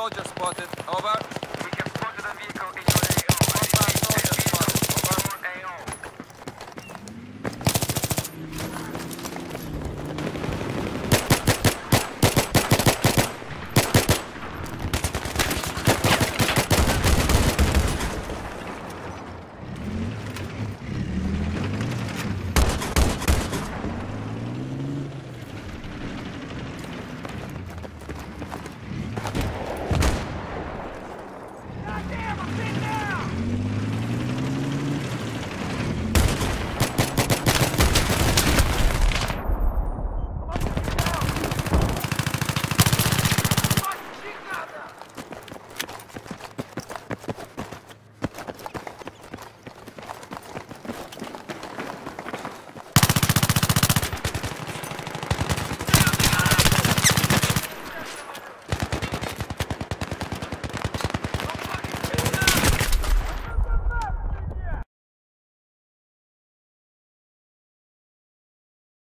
soldier spotted. Over.